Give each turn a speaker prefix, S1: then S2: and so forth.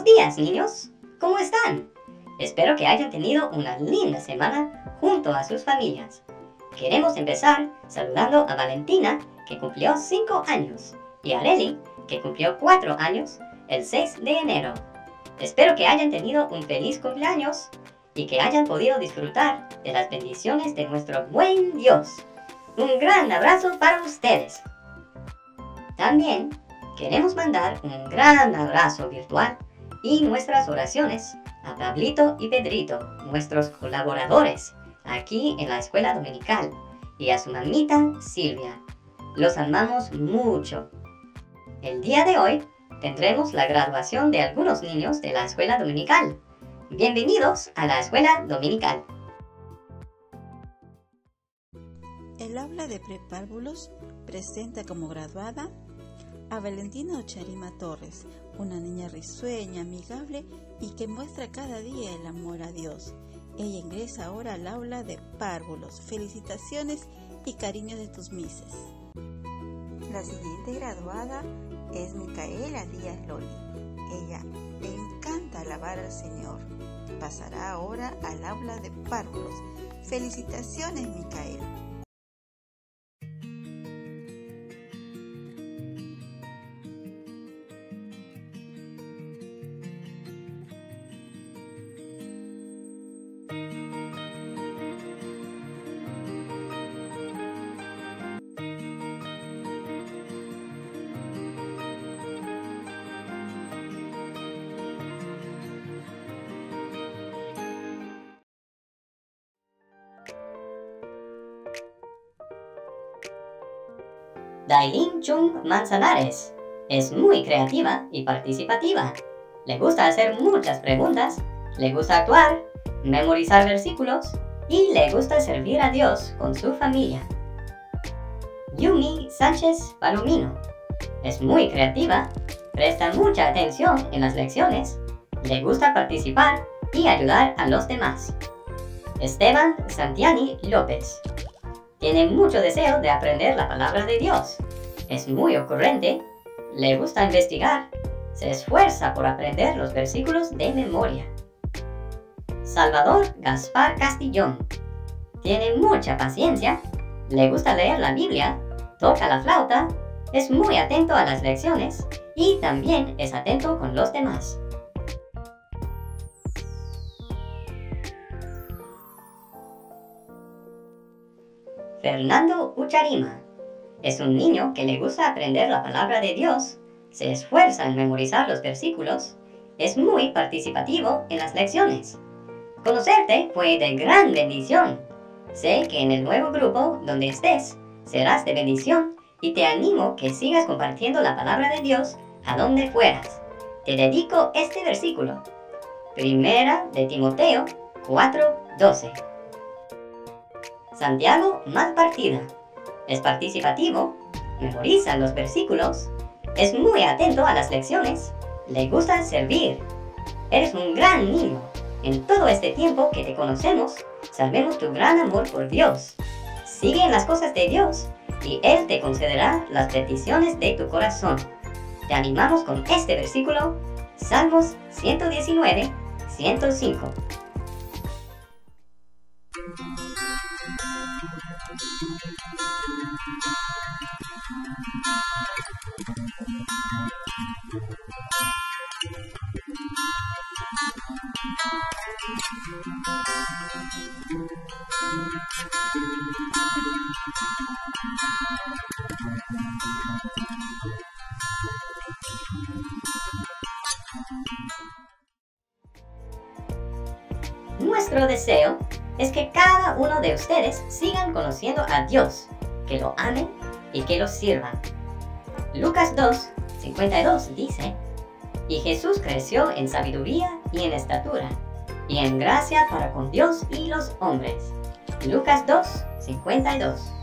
S1: Buenos días, niños. ¿Cómo están? Espero que hayan tenido una linda semana junto a sus familias. Queremos empezar saludando a Valentina, que cumplió 5 años, y a Areli, que cumplió 4 años el 6 de enero. Espero que hayan tenido un feliz cumpleaños y que hayan podido disfrutar de las bendiciones de nuestro buen Dios. Un gran abrazo para ustedes. También queremos mandar un gran abrazo virtual y nuestras oraciones a Pablito y Pedrito, nuestros colaboradores, aquí en la escuela dominical, y a su mamita Silvia. Los amamos mucho. El día de hoy tendremos la graduación de algunos niños de la escuela dominical. Bienvenidos a la escuela dominical.
S2: El aula de prepárvulos presenta como graduada a Valentina Ocharima Torres, una niña risueña, amigable y que muestra cada día el amor a Dios. Ella ingresa ahora al aula de párvulos. Felicitaciones y cariño de tus mises. La siguiente graduada es Micaela Díaz Loli. Ella le encanta alabar al Señor. Pasará ahora al aula de párvulos. Felicitaciones, Micaela.
S1: Dailin Chung Manzanares es muy creativa y participativa. Le gusta hacer muchas preguntas, le gusta actuar, memorizar versículos y le gusta servir a Dios con su familia. Yumi Sánchez Palomino es muy creativa, presta mucha atención en las lecciones, le gusta participar y ayudar a los demás. Esteban Santiani López tiene mucho deseo de aprender la palabra de Dios. Es muy ocurrente, le gusta investigar, se esfuerza por aprender los versículos de memoria. Salvador Gaspar Castillón. Tiene mucha paciencia, le gusta leer la Biblia, toca la flauta, es muy atento a las lecciones y también es atento con los demás. Fernando Ucharima. Es un niño que le gusta aprender la palabra de Dios, se esfuerza en memorizar los versículos, es muy participativo en las lecciones. Conocerte fue de gran bendición. Sé que en el nuevo grupo donde estés serás de bendición y te animo que sigas compartiendo la palabra de Dios a donde fueras. Te dedico este versículo. Primera de Timoteo 4:12. Santiago Malpartida. Es participativo, memoriza los versículos, es muy atento a las lecciones, le gusta servir. Eres un gran niño. En todo este tiempo que te conocemos, sabemos tu gran amor por Dios. Sigue en las cosas de Dios y Él te concederá las peticiones de tu corazón. Te animamos con este versículo, Salmos 119, 105. Nuestro deseo es que cada uno de ustedes sigan conociendo a Dios, que lo amen y que lo sirvan. Lucas 2, 52 dice, Y Jesús creció en sabiduría y en estatura, y en gracia para con Dios y los hombres. Lucas 2, 52